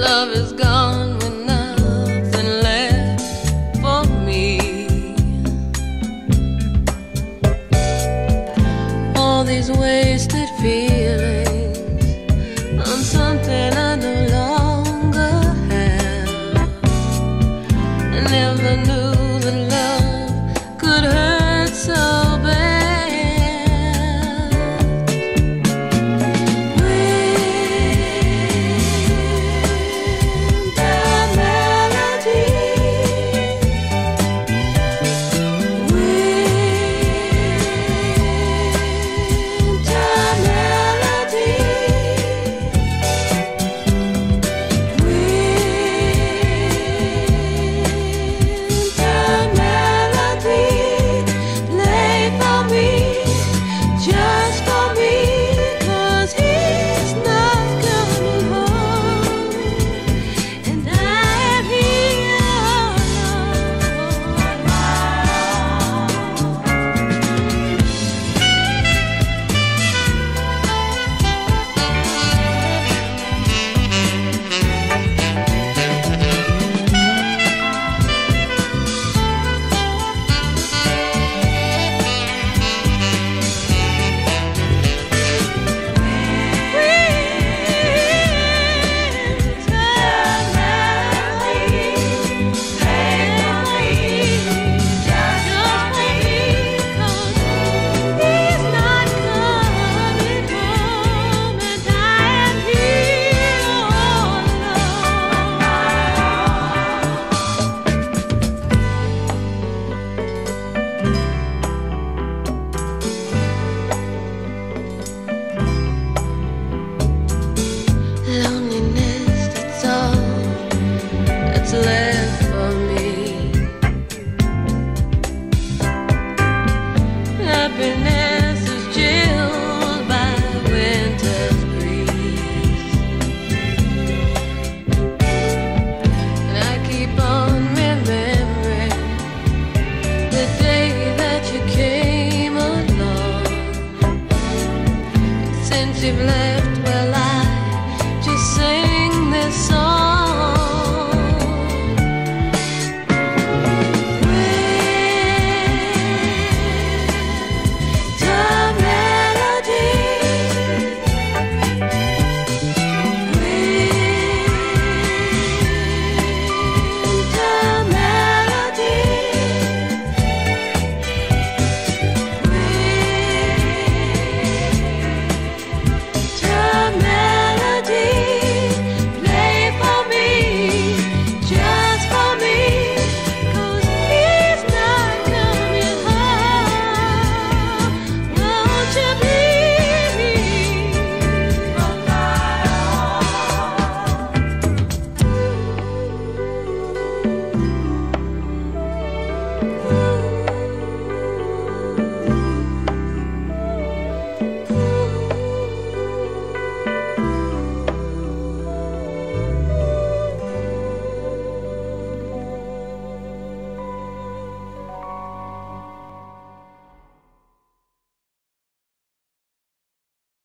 Love is gone with nothing left for me. All these wasted feelings. we've.